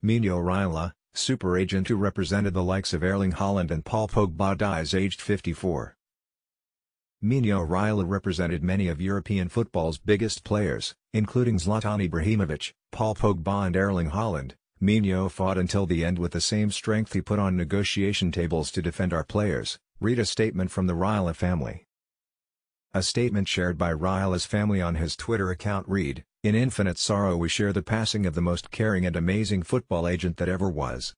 Mino Raiola, super agent who represented the likes of Erling Haaland and Paul Pogba dies aged 54. Mino Raiola represented many of European football's biggest players, including Zlatan Ibrahimovic, Paul Pogba and Erling Haaland. Mino fought until the end with the same strength he put on negotiation tables to defend our players, read a statement from the Raiola family. A statement shared by Raiola's family on his Twitter account read, In infinite sorrow we share the passing of the most caring and amazing football agent that ever was.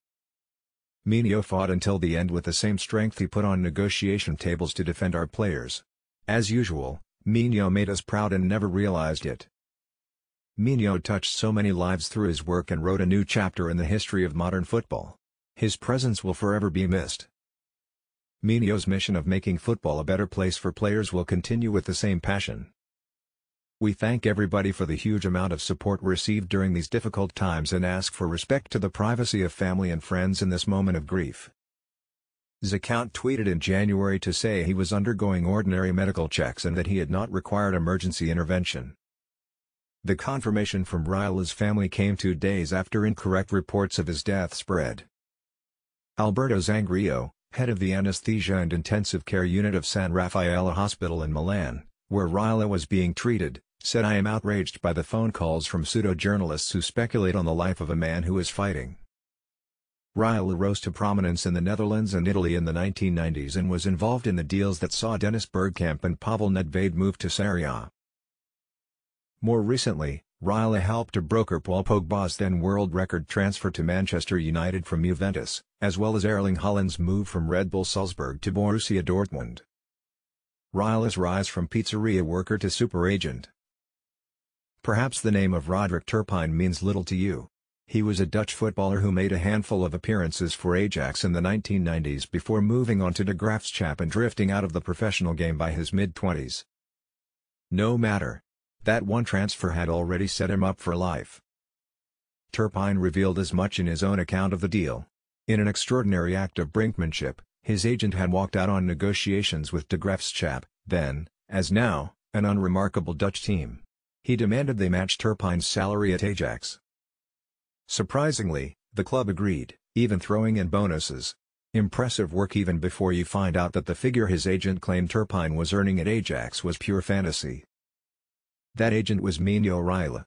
Mino fought until the end with the same strength he put on negotiation tables to defend our players. As usual, Mino made us proud and never realized it. Mino touched so many lives through his work and wrote a new chapter in the history of modern football. His presence will forever be missed. Mino's mission of making football a better place for players will continue with the same passion. We thank everybody for the huge amount of support received during these difficult times and ask for respect to the privacy of family and friends in this moment of grief. account tweeted in January to say he was undergoing ordinary medical checks and that he had not required emergency intervention. The confirmation from Raiola's family came two days after incorrect reports of his death spread. Alberto Zangrillo, head of the anesthesia and intensive care unit of San Raffaele Hospital in Milan, where Raiola was being treated, said I am outraged by the phone calls from pseudo-journalists who speculate on the life of a man who is fighting. Raiola rose to prominence in the Netherlands and Italy in the 1990s and was involved in the deals that saw Dennis Bergkamp and Pavel Nedved move to Serie A. More recently, Raiola helped to broker Paul Pogba's then world record transfer to Manchester United from Juventus, as well as Erling Haaland's move from Red Bull Salzburg to Borussia Dortmund. Raiola's rise from pizzeria worker to super agent. Perhaps the name of Roderick Turpin means little to you. He was a Dutch footballer who made a handful of appearances for Ajax in the 1990s before moving on to De Graafschap and drifting out of the professional game by his mid-twenties. No matter, that one transfer had already set him up for life. Turpin revealed as much in his own account of the deal. In an extraordinary act of brinkmanship, his agent had walked out on negotiations with De Graafschap, then, as now, an unremarkable Dutch team. He demanded they match Turpin's salary at Ajax. Surprisingly, the club agreed, even throwing in bonuses. Impressive work even before you find out that the figure his agent claimed Turpin was earning at Ajax was pure fantasy. That agent was Mino Raiola.